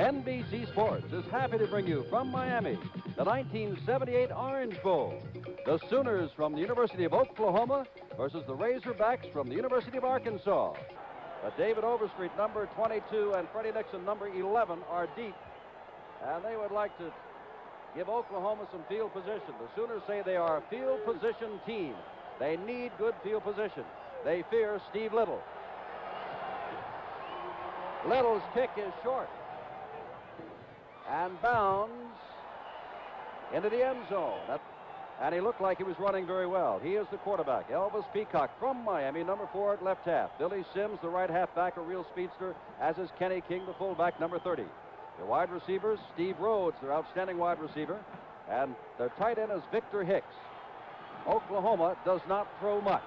NBC Sports is happy to bring you from Miami the 1978 Orange Bowl. The Sooners from the University of Oklahoma versus the Razorbacks from the University of Arkansas. But David Overstreet, number 22, and Freddie Nixon, number 11, are deep. And they would like to give Oklahoma some field position. The Sooners say they are a field position team. They need good field position. They fear Steve Little. Little's kick is short and bounds into the end zone. That, and he looked like he was running very well. He is the quarterback. Elvis Peacock from Miami, number four at left half. Billy Sims, the right halfback, a real speedster, as is Kenny King, the fullback, number 30. The wide receivers, Steve Rhodes, their outstanding wide receiver, and their tight end is Victor Hicks. Oklahoma does not throw much.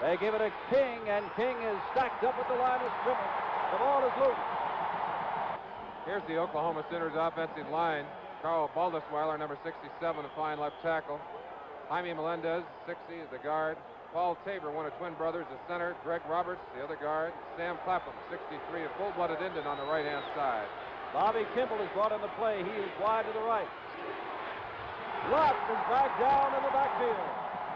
They give it to King, and King is stacked up at the line of scrimmage. The ball is loose. Here's the Oklahoma Sooners offensive line. Karl Baldischwiler, number 67, a fine left tackle. Jaime Melendez, 60, the guard. Paul Tabor, one of twin brothers, the center. Greg Roberts, the other guard. Sam Clapham, 63, a full-blooded Indian on the right-hand side. Bobby Kimball is brought into play. He is wide to the right. Lott is dragged down in the backfield.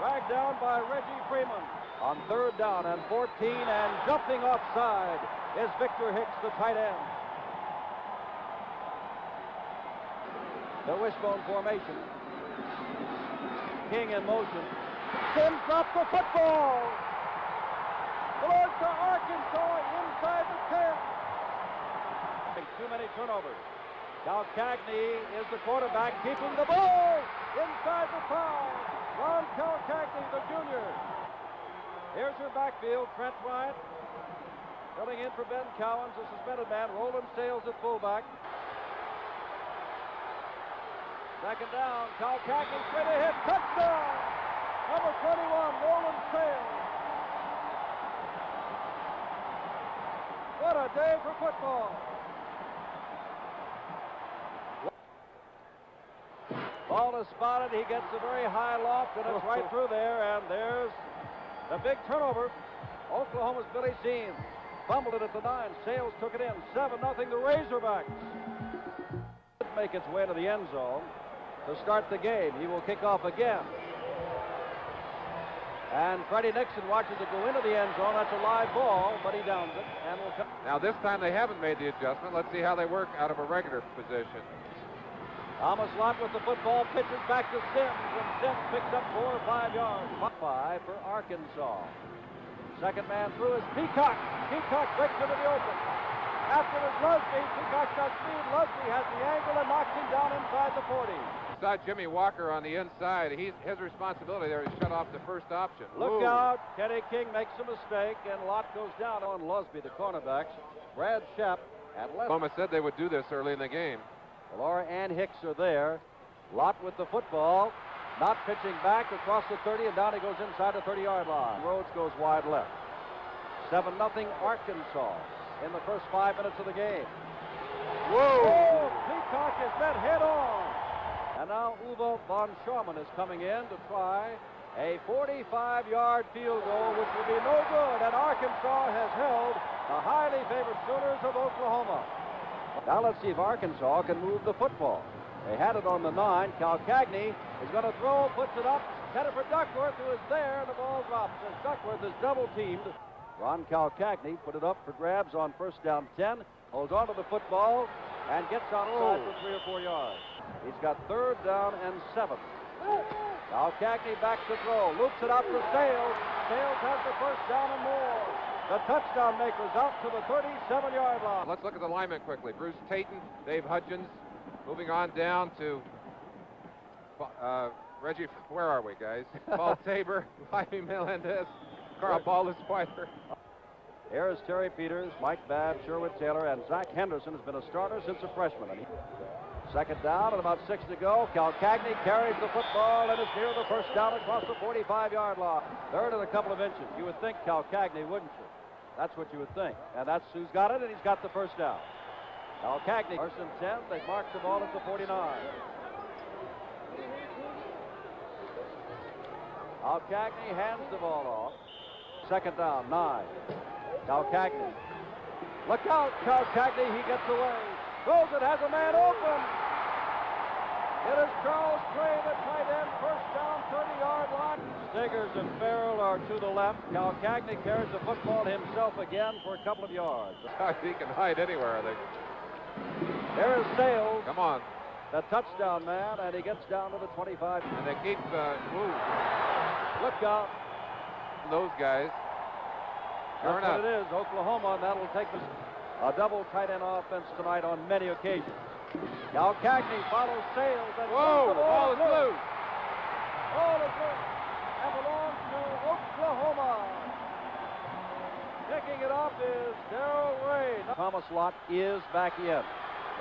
Dragged down by Reggie Freeman on third down and 14 and jumping offside is Victor Hicks, the tight end. The wishbone formation. King in motion. Sims drops the football. Belongs to Arkansas inside the 10. Too many turnovers. Cal Cagney is the quarterback keeping the ball inside the five. Ron Calcagni, the junior. Here's your backfield, Trent Bryant. Filling in for Ben Cowins, the suspended man. Roland Sales at fullback. Second down, Calcagni straight ahead, touchdown! Number 21, Roland Sales. What a day for football. Ball is spotted. He gets a very high loft, and it's right through there. And there's the big turnover. Oklahoma's Billy Sims fumbled it at the nine. Sales took it in. 7 nothing. the Razorbacks. Make its way to the end zone to start the game. He will kick off again. And Freddie Nixon watches it go into the end zone. That's a live ball, but he downs it and will come. Now this time they haven't made the adjustment. Let's see how they work out of a regular position. Thomas Lott with the football pitches back to Sims, and Sims picks up four or five yards. Five for Arkansas. Second man through is Peacock. Peacock breaks into the open. After is Lusby. Peacock's got speed. Lusby has the angle and knocks him down inside the 40. Saw Jimmy Walker on the inside. He's, his responsibility there is shut off the first option. Look Ooh. out. Kenny King makes a mistake, and Lott goes down on Lusby, the cornerbacks. Brad Shep at left. Thomas said they would do this early in the game. Laura and Hicks are there. Lott with the football. Not pitching back across the 30, and down he goes inside the 30-yard line. Rhodes goes wide left. 7 nothing Arkansas in the first five minutes of the game. Whoa! Oh, Peacock is met head on. And now Uwe von Schamann is coming in to try a 45-yard field goal, which will be no good. And Arkansas has held the highly favored Sooners of Oklahoma. Now let's see if Arkansas can move the football. They had it on the nine. Calcagni is going to throw, puts it up, headed for Duckworth, who is there, and the ball drops as Duckworth is double teamed. Ron Cagney put it up for grabs on first down 10, holds on to the football, and gets outside oh. for three or four yards. He's got third down and seven. Cagney back to throw, loops it out for Sales. Sales has the first down and more. The touchdown maker's out to the 37-yard line. Let's look at the linemen quickly. Bruce Tatum, Dave Hudgens, moving on down to uh, Reggie. Where are we, guys? Paul Tabor, Jaime Melendez, Karl Baldischwiler. Here is Terry Peters, Mike Babb, Sherwood Taylor, and Zach Henderson has been a starter since a freshman. And he, second down and about six to go. Calcagni carries the football and is near the first down across the 45-yard line. Third and a couple of inches. You would think Calcagni, wouldn't you? That's what you would think. And that's who's got it, and he's got the first down. Calcagni, first and 10. They mark the ball at the 49. Calcagni hands the ball off. Second down, nine. Calcagni Look out, Cagney. He gets away. Throws it, has a man open. It is Charles Clay, the tight end, first down, 30-yard line. Stiggers and Farrell are to the left. Cagney carries the football himself again for a couple of yards. he can hide anywhere, I think. There is Sales. Come on. The touchdown man, and he gets down to the 25. And they keep, uh, ooh, Look out. those guys. That's Sure what it is. Oklahoma, and that'll take us a double tight end offense tonight on many occasions. Calcagni follows Sales and Whoa, the ball is loose. Ball is loose and belongs to Oklahoma. Picking it up is Darrell Ray. Thomas Lott is back in.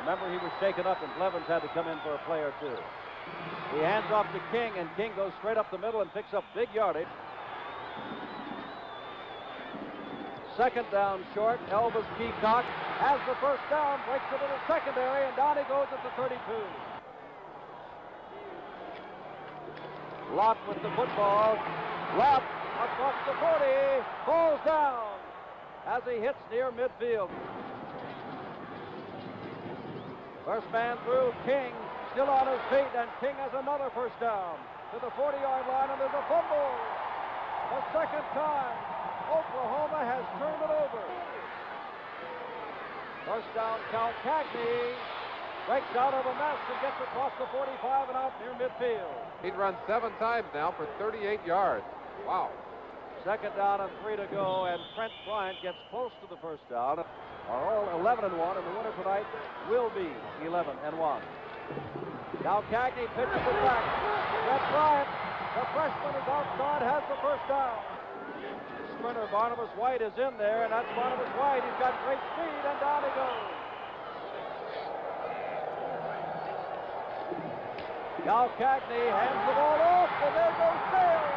Remember, he was shaken up, and Blevins had to come in for a play or two. He hands off to King, and King goes straight up the middle and picks up big yardage. Second down short. Elvis Peacock has the first down, breaks it to the secondary, and down he goes at the 32. Lott with the football. Left across the 40. Falls down as he hits near midfield. First man through. King still on his feet, and King has another first down to the 40-yard line, and there's a fumble. The second time Oklahoma has turned it over. First down, Calcagni breaks out of a mess and gets across the 45 and out near midfield. He'd run seven times now for 38 yards. Wow. Second down and three to go, and Trent Bryant gets close to the first down. Are all 11 and 1, and the winner tonight will be 11 and 1. Now Cagney pitches it back. Trent Bryant, the freshman is outside, has the first down. Sprinter Barnabas White is in there, and that's Barnabas White. He's got great speed, and down he goes. Now Cagney hands the ball off, and there goes Sales.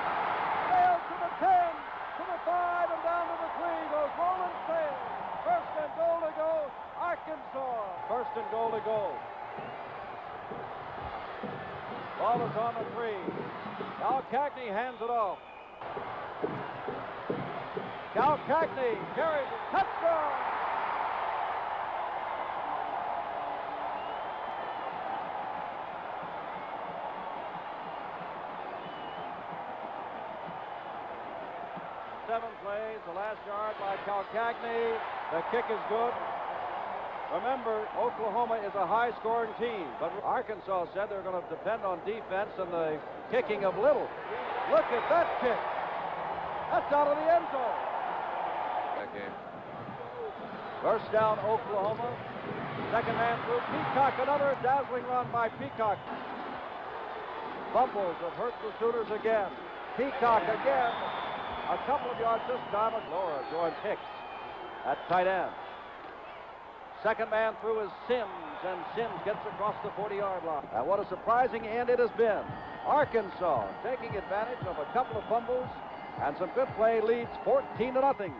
Sales to the 10, to the 5, and down to the 3 goes Roland Sales. First and goal to go, Arkansas. First and goal to go. Ball is on the 3. Now Cagney hands it off. Cal Cagney carries it. Touchdown! Seven plays, the last yard by Calcagni. The kick is good. Remember, Oklahoma is a high-scoring team, but Arkansas said they're going to depend on defense and the kicking of Little. Look at that kick. That's out of the end zone. That game. First down, Oklahoma. Second man through. Peacock, another dazzling run by Peacock. Fumbles have hurt the Sooners again. Peacock again. A couple of yards this time. and Laura joins Hicks at tight end. Second man through is Sims, and Sims gets across the 40-yard line. And what a surprising end it has been. Arkansas taking advantage of a couple of fumbles and some good play leads 14 to nothing.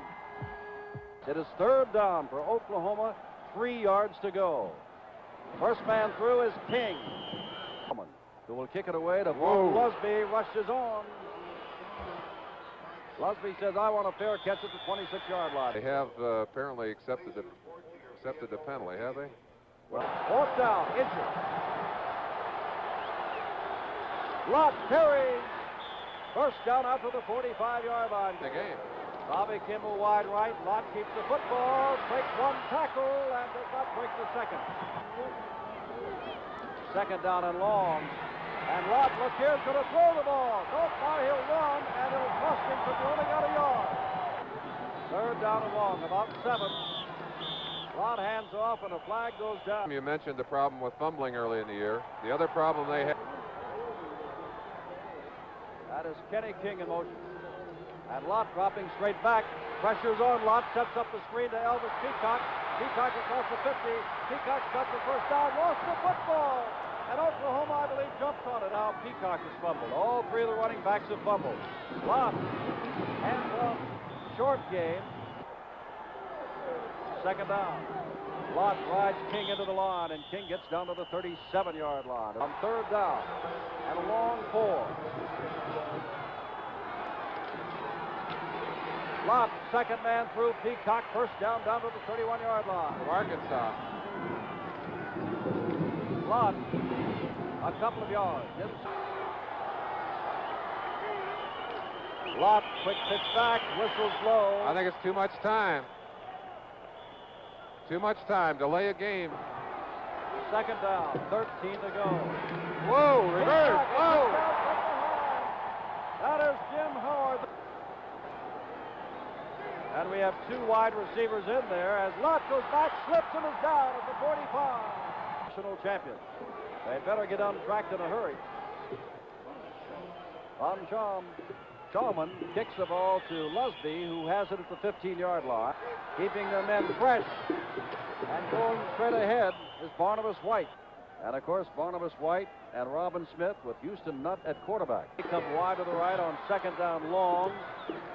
It is third down for Oklahoma, three yards to go. First man through is King. Who will kick it away to Whoa. Lusby, rushes on. Lusby says, I want a fair catch at the 26-yard line. They have uh, apparently accepted the accepted the penalty, have they? Well, fourth down, injured. Lott carries. First down out to the 45-yard line. The game. Bobby Kimball wide right. Lott keeps the football, breaks one tackle, and does not break the second. Second down and long. And Lott, look here, is going to throw the ball. Nope, now he'll run, and it'll cost him for only got a yard. Third down and long, about seven. Lott hands off, and a flag goes down. You mentioned the problem with fumbling early in the year. The other problem they had. That is Kenny King in motion. And Lott dropping straight back. Pressure's on. Lott sets up the screen to Elvis Peacock. Peacock across the 50. Peacock got the first down. Lost the football. And Oklahoma, I believe, jumps on it. Now Peacock has fumbled. All three of the running backs have fumbled. Lott hands off. Short game. Second down. Lott rides King into the line, and King gets down to the 37-yard line. On third down, and a long four. Lott, second man through. Peacock, first down, down to the 31-yard line. Arkansas. Lott, a couple of yards. Lott, quick pitch back, whistles low. I think it's too much time. Too much time. Delay a game. Second down, 13 to go. Whoa, reverse. Whoa. That is Jim Howard. And we have two wide receivers in there as Lott goes back, slips, and is down at the 45. National champions. They better get untracked in a hurry. Von Schaum, kicks the ball to Lusby, who has it at the 15-yard line, keeping their men fresh. And going straight ahead is Barnabas White. And of course, Barnabas White and Robin Smith with Houston Nutt at quarterback. He comes wide to the right on second down long.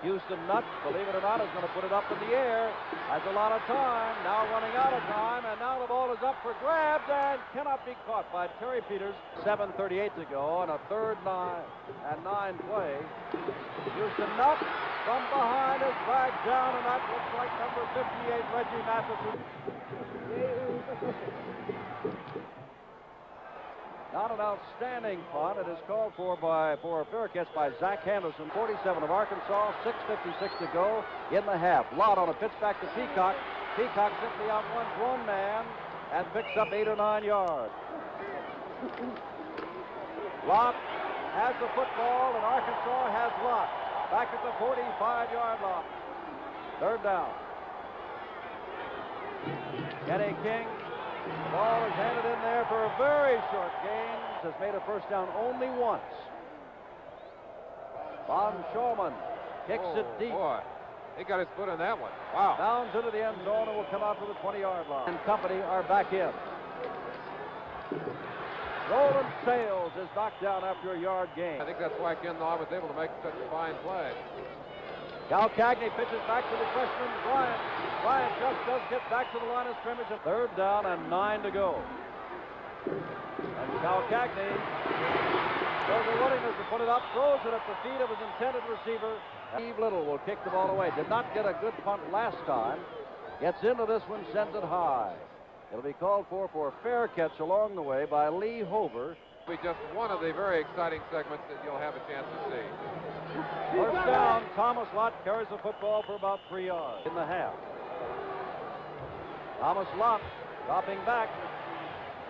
Houston Nutt, believe it or not, is going to put it up in the air. Has a lot of time. Now running out of time, and now the ball is up for grabs and cannot be caught by Terry Peters. 7:38 to go, on a third nine and nine play. Houston Nutt from behind is dragged down, and that looks like number 58 Reggie Matheson. Not an outstanding punt. It is called for by for a fair catch by Zach Henderson, 47 of Arkansas. 6:56 to go in the half. Lott on a pitch back to Peacock. Peacock simply outruns one man and picks up eight or nine yards. Lott has the football, and Arkansas has Lott back at the 45-yard line. Third down. Kenny King ball is handed in there for a very short gain. Has made a first down only once. Von Schamann kicks oh, it deep. Boy. He got his foot in that one. Wow. Bounds into the end zone and will come out to the 20-yard line. And company are back in. Roland Sales is knocked down after a yard gain. I think that's why Ken Law was able to make such a fine play. Calcagni pitches back to the freshman Bryant. Bryant just does get back to the line of scrimmage. A third down and nine to go. And Calcagni shows a willingness to put it up, throws it at the feet of his intended receiver. Steve Little will kick the ball away. Did not get a good punt last time. Gets into this one, sends it high. It'll be called for for a fair catch along the way by Lee Hover. Be just one of the very exciting segments that you'll have a chance to see. First down, Thomas Lott carries the football for about three yards in the half. Thomas Lott dropping back,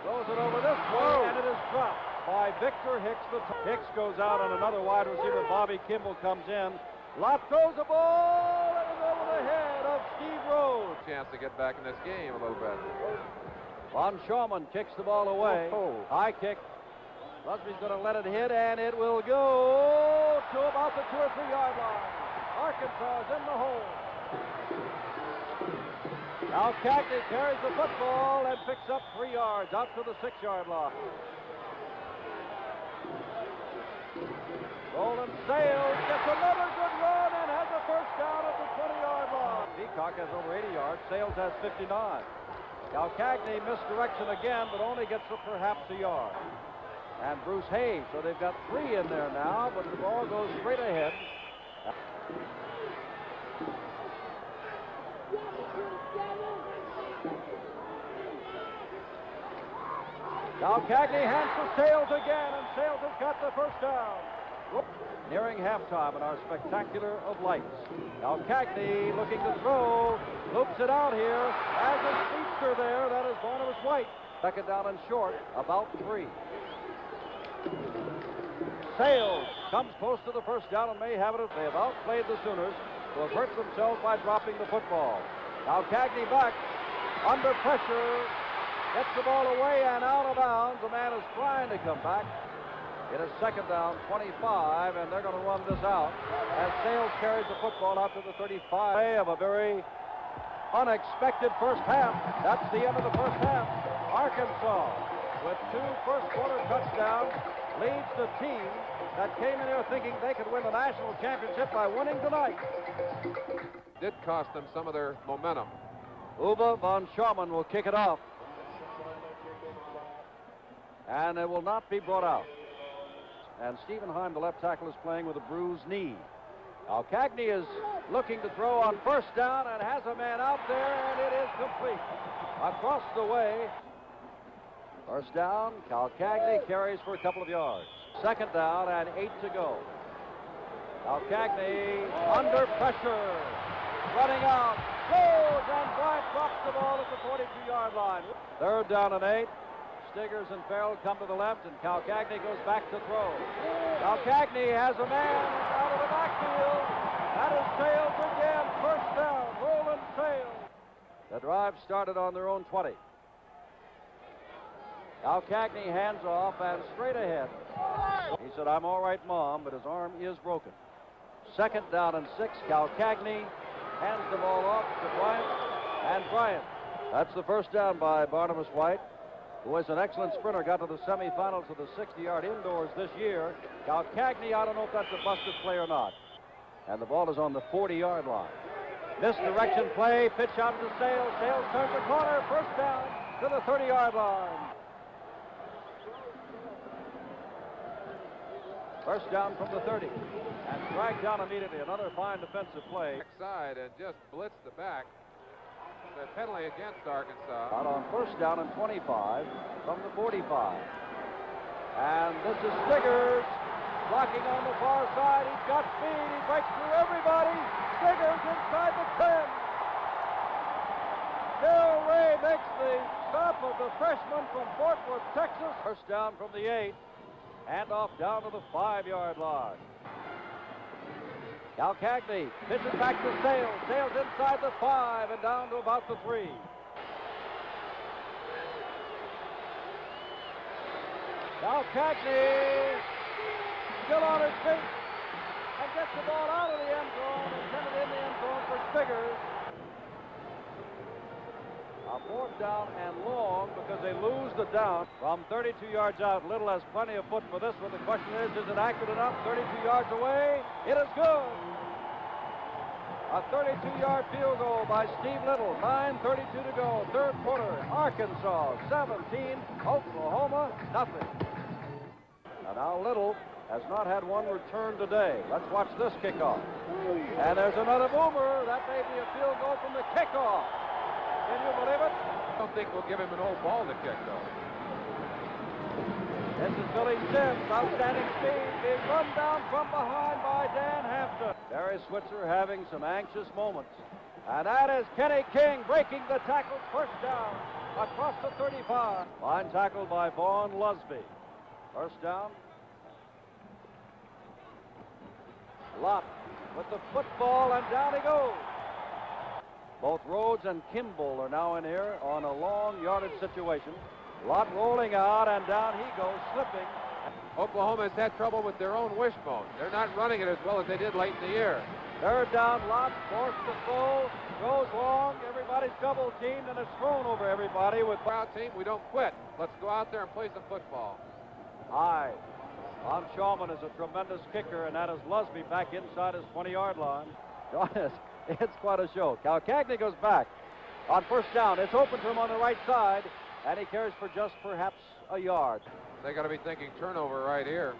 throws it over this way, and it is dropped by Victor Hicks. The Hicks goes out on another wide receiver. Bobby Kimball comes in. Lott throws the ball, and it's over the head of Steve Rhodes. Chance to get back in this game a little bit. Von Schamann kicks the ball away. Oh. High kick. Lusby's going to let it hit, and it will go to about the two or three yard line. Arkansas is in the hole. Now Cagney carries the football and picks up three yards out to the six yard line. Roland Sales gets another good run and has a first down at the 20 yard line. Peacock has over 80 yards. Sales has 59. Now Cagney misdirection again, but only gets it perhaps a yard. And Bruce Hayes, so they've got three in there now, but the ball goes straight ahead. Now Cagney hands to Sales again, and Sales has got the first down. Nearing halftime in our spectacular of lights. Now Cagney looking to throw, loops it out here, has a speedster there, that is Barnabas White. Second down and short, about three. Sales comes close to the first down and may have it. if They have outplayed the Sooners, who have hurt themselves by dropping the football. Now Cagney back, under pressure, gets the ball away and out of bounds. The man is trying to come back. It is second down, 25, and they're going to run this out as Sales carries the football out to the 35 of a very unexpected first half. That's the end of the first half. Arkansas, with two first quarter touchdowns, leads the team that came in here thinking they could win the national championship by winning tonight. Did cost them some of their momentum. Uwe von Schamann will kick it off. And it will not be brought out. And Stephen Heim, the left tackle, is playing with a bruised knee. Now, Cagney is looking to throw on first down and has a man out there, and it is complete. Across the way. First down, Calcagni carries for a couple of yards. Second down and eight to go. Calcagni under pressure, running out, goes, and Bryant drops the ball at the 42-yard line. Third down and eight. Stiggers and Farrell come to the left, and Calcagni goes back to throw. Cal Cagney has a man out of the backfield. That is Sales again. First down, Roland Sales. The drive started on their own 20. Calcagni hands off and straight ahead. He said, I'm all right, Mom, but his arm is broken. Second down and six. Cal Cagney hands the ball off to Bryant. And Bryant. That's the first down by Barnabas White, who is an excellent sprinter, got to the semifinals of the 60-yard indoors this year. Now Cagney, I don't know if that's a busted play or not. And the ball is on the 40-yard line. Misdirection play, pitch out to Sales. Sales turns the corner, first down to the 30-yard line. First down from the 30. And dragged down immediately. Another fine defensive play. Backside and just blitzed the back. Penalty against Arkansas. Out on first down and 25 from the 45. And this is Stiggers blocking on the far side. He's got speed. He breaks through everybody. Stiggers inside the 10. Bill Ray makes the stop of the freshman from Fort Worth, Texas. First down from the 8. Handoff down to the five-yard line. Calcagni pitches back to Sales. Sales inside the five and down to about the three. Cal Cagney still on his feet and gets the ball out of the end zone and sent it in the end zone for Stiggers. A fourth down and long because they lose the down from 32 yards out. Little has plenty of foot for this one. The question is, is it accurate enough? 32 yards away. It is good. A 32-yard field goal by Steve Little. 9.32 to go. Third quarter. Arkansas 17. Oklahoma nothing. And now Little has not had one return today. Let's watch this kickoff. And there's another boomer. That may be a field goal from the kickoff. Can you believe it? I don't think we'll give him an old ball to kick, though. This is Billy Sims, outstanding speed, being run down from behind by Dan Hampton. Barry Switzer having some anxious moments. And that is Kenny King breaking the tackle first down across the 35. Line tackled by Vaughn Lusby. First down. Lott with the football, and down he goes. Both Rhodes and Kimball are now in here on a long yardage situation. Lott rolling out, and down he goes, slipping. Oklahoma has had trouble with their own wishbone. They're not running it as well as they did late in the year. Third down, Lott forced to throw, goes long. Everybody's double teamed, and it's thrown over everybody with Proud team, we don't quit. Let's go out there and play some football. high. Von Schamann is a tremendous kicker, and that is Lusby back inside his 20-yard line. It's, quite a show. Calcagni goes back on first down. It's open to him on the right side, and he carries for just perhaps a yard. They got to be thinking turnover right here.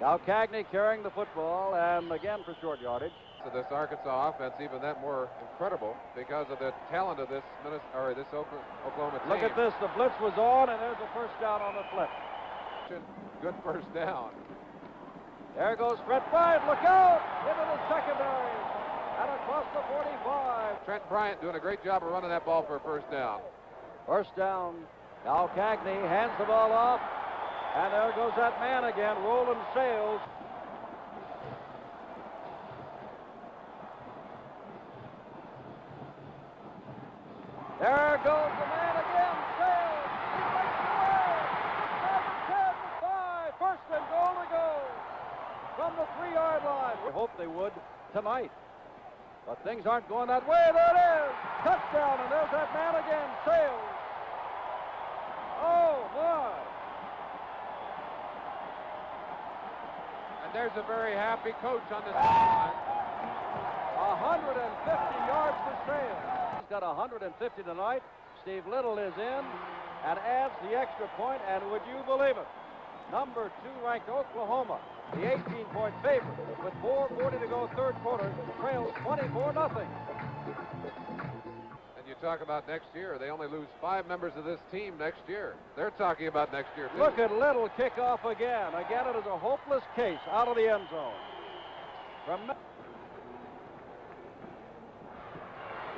Calcagni carrying the football, and again for short yardage. So this Arkansas offense, even that more incredible because of the talent of this Minnesota, or this Oklahoma team. Look at this. The blitz was on, and there's a first down on the flip. Good first down. There goes Brett Bryant. Look out! Into the secondary. And across the 45. Trent Bryant doing a great job of running that ball for a first down. First down. Calcagni hands the ball off. And there goes that man again, Roland Sales. There goes the man again, Sales. He breaks away. Number 10, five. First and goal to go from the three-yard line. We hope they would tonight. But things aren't going that way. There it is. Touchdown, and there's that man again, Sales. Oh, my. And there's a very happy coach on the sideline. 150 yards to Sales. He's got 150 tonight. Steve Little is in and adds the extra point, and would you believe it? Number two ranked Oklahoma, the 18-point favorite, with 4.40 to go third quarter, trails 24 nothing. And you talk about next year. They only lose five members of this team next year. They're talking about next year, too. Look at Little kickoff again. Again, it is a hopeless case out of the end zone. From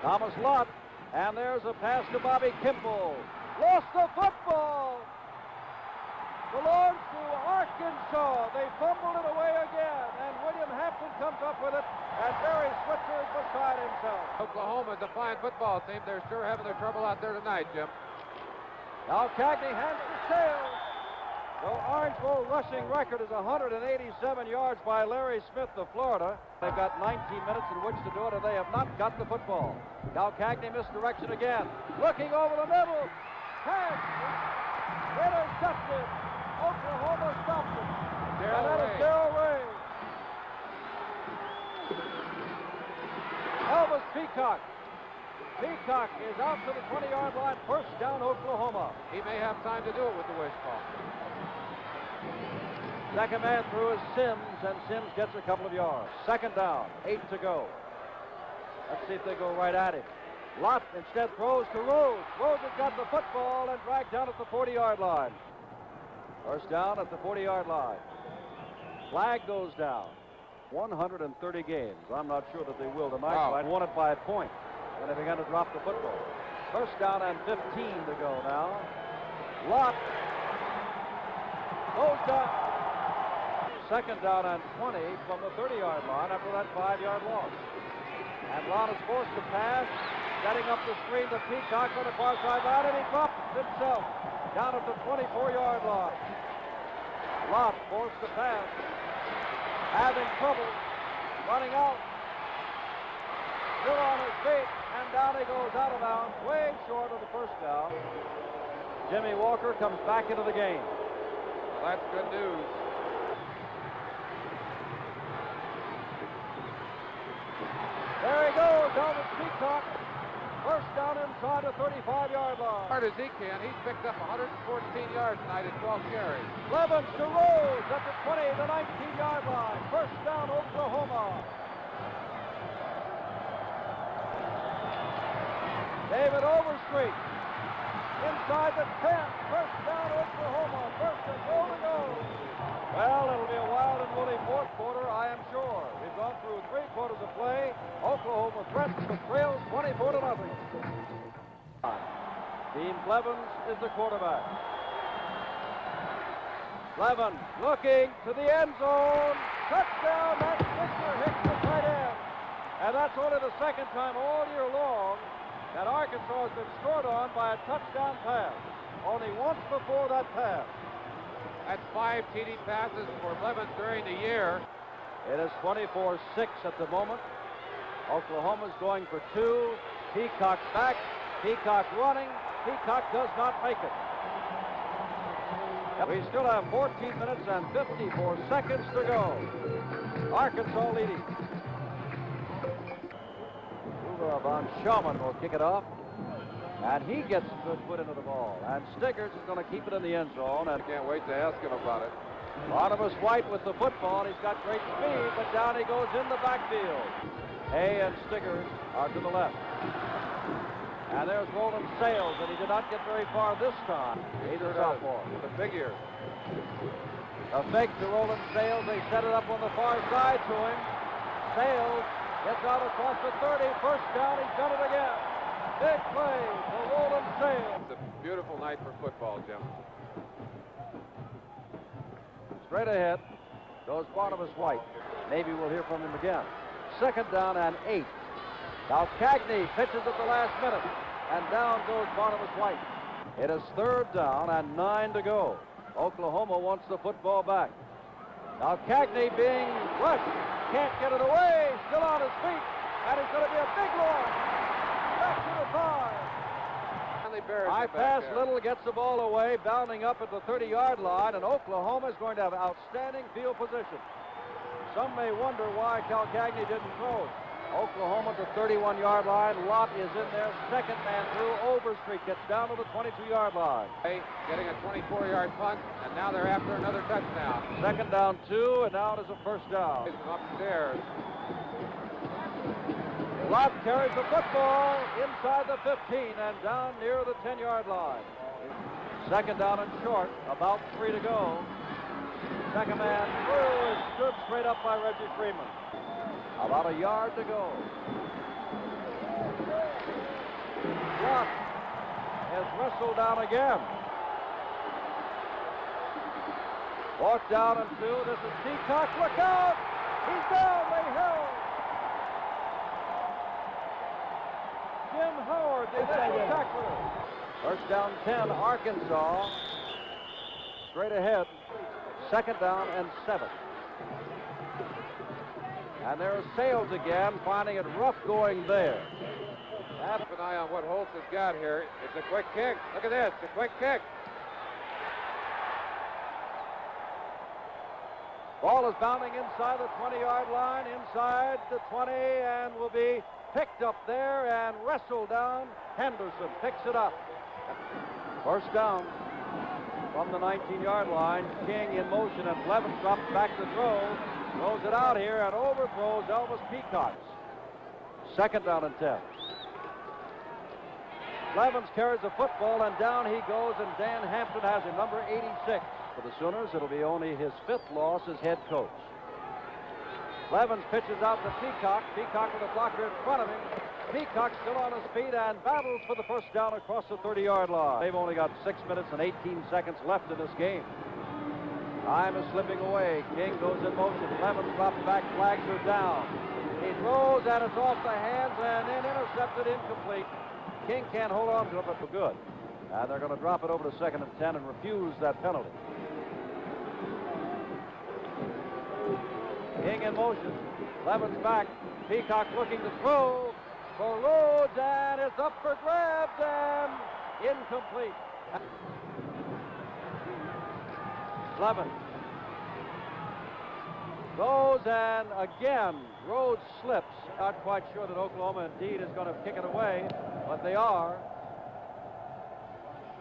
Thomas Lott, and there's a pass to Bobby Kimball. Lost the football. Belongs to Arkansas. They fumbled it away again, and William Hampton comes up with it, and Barry Switzer is beside himself. Oklahoma's a fine football team. They're sure having their trouble out there tonight, Jim. Now Cagney hands the tail. The Orange Bowl rushing record is 187 yards by Larry Smith of Florida. They've got 19 minutes in which to do it, and they have not got the football. Now Cagney misdirection again. Looking over the middle. Pass. Intercepted. Oklahoma stopped it. Darrell and that is Ray. Darrell Ray. Elvis Peacock. Peacock is out to the 20-yard line. First down, Oklahoma. He may have time to do it with the wishbone. Second man through is Sims, and Sims gets a couple of yards. Second down, eight to go. Let's see if they go right at him. Lott instead throws to Rose. Rose has got the football and dragged down at the 40-yard line. First down at the 40-yard line. Flag goes down. 130 games. I'm not sure that they will tonight. Wow. I'd won it by a point when they began to drop the football. First down and 15 to go now. Lott goes down. Second down and 20 from the 30-yard line after that five-yard loss. And Lott is forced to pass, setting up the screen to Peacock on the far sideline, and he drops himself down at the 24-yard line. Lott forced to pass, having trouble running out. Still on his feet, and down he goes out of bounds, way short of the first down. Jimmy Walker comes back into the game. Well, that's good news. There he goes, Elvis Peacock. First down inside the 35-yard line. Hard as he can, he's picked up 114 yards tonight in 12 carries. Blevins to Rose at the 20, the 19-yard line. First down, Oklahoma. David Overstreet inside the 10. First down, Oklahoma. First and goal to go. Well, it'll be a wild and woolly fourth quarter, I am sure. We've gone through three quarters of play. Oklahoma threatens but trails 24 to nothing. Dean Blevins is the quarterback. Blevins looking to the end zone. Touchdown. That's Victor Hicks, the tight end. And that's only the second time all year long that Arkansas has been scored on by a touchdown pass. Only once before that pass. That's five TD passes for Blevins during the year. It is 24-6 at the moment. Oklahoma's going for two. Peacock back. Peacock running. Peacock does not make it. We still have 14 minutes and 54 seconds to go. Arkansas leading. Uwe von Schamann will kick it off. And he gets a good foot into the ball. And Stiggers is going to keep it in the end zone. And I can't wait to ask him about it. Barnabas White with the football. He's got great speed, but down he goes in the backfield. Hay and Stiggers are to the left. And there's Roland Sales, and he did not get very far this time. Either sophomore. With a figure. A fake to Roland Sales. They set it up on the far side to him. Sales gets out across the 30. First down. He's done it again. Big play for Roland Sales. It's a beautiful night for football, Jim. Straight ahead goes Barnabas White. Maybe we'll hear from him again. Second down and eight. Now Cagney pitches at the last minute, and down goes Barnabas White. It is third down and nine to go. Oklahoma wants the football back. Now Cagney being rushed, can't get it away, still on his feet, and it's going to be a big loss. Back to the five. High pass. Little gets the ball away, bounding up at the 30-yard line, and Oklahoma is going to have outstanding field position. Some may wonder why Calcagni didn't throw. Oklahoma to 31-yard line. Lott is in there. Second man through. Overstreet gets down to the 22-yard line. Getting a 24-yard punt, and now they're after another touchdown. Second down two, and now it is a first down. Upstairs. Lott carries the football inside the 15 and down near the 10-yard line. Second down and short, about three to go. Second man through is stood straight up by Reggie Freeman. About a yard to go. Lott is wrestled down again. Walk down and two. This is Peacock. Look out! He's down. They held. Jim Howard, the initial tackler. First down 10, Arkansas. Straight ahead. Second down and seven. And there's Sales again, finding it rough going there. Keep an eye on what Holtz has got here. It's a quick kick. Look at this, a quick kick. Ball is bounding inside the 20-yard line, inside the 20, and will be picked up there and wrestled down. Henderson picks it up. First down from the 19-yard line. King in motion, and Blevins drops back to throw. Throws it out here and overthrows Elvis Peacocks. Second down and 10. Blevins carries the football, and down he goes, and Dan Hampton has him, number 86. For the Sooners, it'll be only his fifth loss as head coach. Blevins pitches out to Peacock. Peacock with a blocker in front of him. Peacock still on his feet and battles for the first down across the 30-yard line. They've only got six minutes and 18 seconds left in this game. Time is slipping away. King goes in motion. Blevins drops back. Flags are down. He throws and it's off the hands and then intercepted incomplete. King can't hold on to it, but for good. And they're going to drop it over to second and 10 and refuse that penalty. King in motion. Blevins back. Peacock looking to throw for Rhodes, and it's up for grabs and incomplete. Blevins goes and again Rhodes slips. Not quite sure that Oklahoma indeed is going to kick it away, but they are.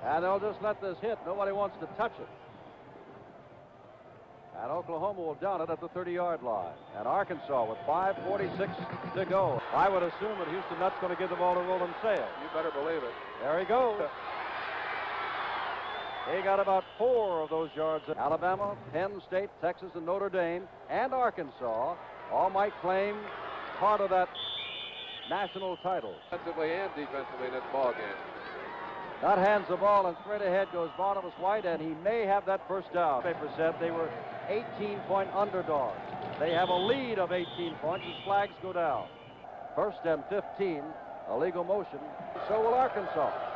And they'll just let this hit. Nobody wants to touch it. And Oklahoma will down it at the 30-yard line. And Arkansas with 5.46 to go. I would assume that Houston Nutt's going to give the ball to Roland Sales. You better believe it. There he goes. he got about four of those yards. Alabama, Penn State, Texas, and Notre Dame, and Arkansas all might claim part of that national title. Offensively and defensively in this ball game. Nutt hands the ball and straight ahead goes Barnabas White, and he may have that first down. Paper said they were 18-point underdogs. They have a lead of 18 points as flags go down. First and 15, illegal motion. So will Arkansas.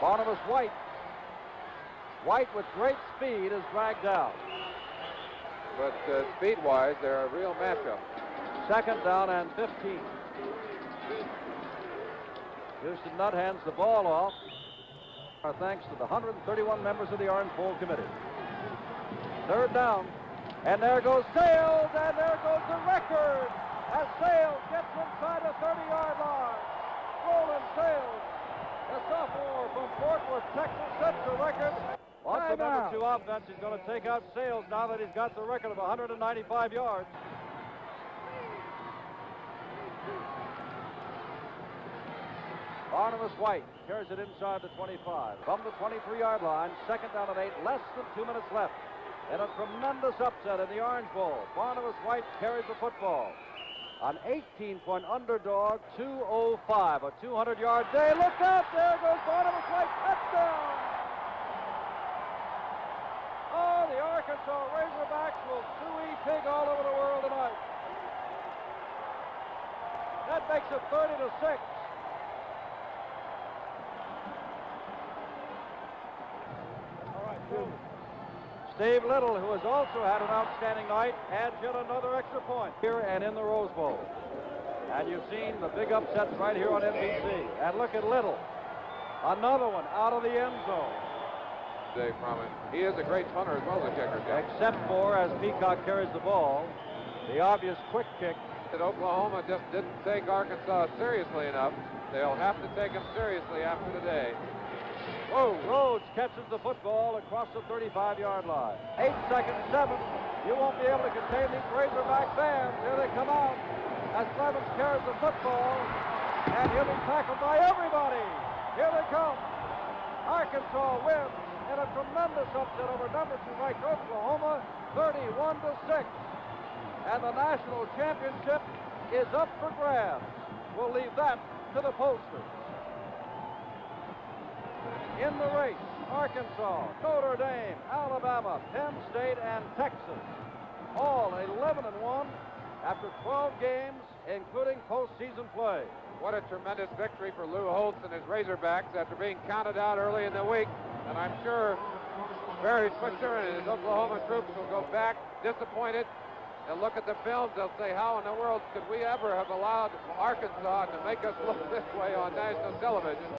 Barnabas White. White with great speed is dragged out. But uh, speed-wise, they're a real matchup. Second down and 15. Houston Nutt hands the ball off. Our thanks to the 131 members of the Orange Bowl Committee. Third down. And there goes Sales, and there goes the record as Sales gets inside the 30-yard line. Roland Sales, the sophomore from Fort Worth, Texas, sets the record. What's the number two offense? He's going to take out Sales now that he's got the record of 195 yards. Barnabas White carries it inside the 25. From the 23-yard line, second down and eight, less than two minutes left. In a tremendous upset in the Orange Bowl, Barnabas White carries the football. An 18-point underdog, 205, a 200-yard day. Look out, there goes Barnabas White, touchdown! Oh, the Arkansas Razorbacks will suey pig all over the world tonight. That makes it 30 to 6. Steve Little, who has also had an outstanding night, adds yet another extra point here and in the Rose Bowl. And you've seen the big upsets right here on NBC. And look at Little. Another one out of the end zone. Dave from it. He is a great punter as well as a kicker. Jeff. Except for as Peacock carries the ball, The obvious quick kick. That Oklahoma just didn't take Arkansas seriously enough. They'll have to take them seriously after today. Whoa. Rhodes catches the football across the 35-yard line. Eight seconds, seven. You won't be able to contain these Razorback fans. Here they come out as Clemens carries the football, and he'll be tackled by everybody. Here they come. Arkansas wins in a tremendous upset over number two ranked Oklahoma, 31 to 6. And the national championship is up for grabs. We'll leave that to the posters. In the race, Arkansas, Notre Dame, Alabama, Penn State, and Texas. All 11 and 1 after 12 games, including postseason play. What a tremendous victory for Lou Holtz and his Razorbacks after being counted out early in the week. And I'm sure Barry Switzer and his Oklahoma troops will go back disappointed. They'll look at the films. They'll say, how in the world could we ever have allowed Arkansas to make us look this way on national television?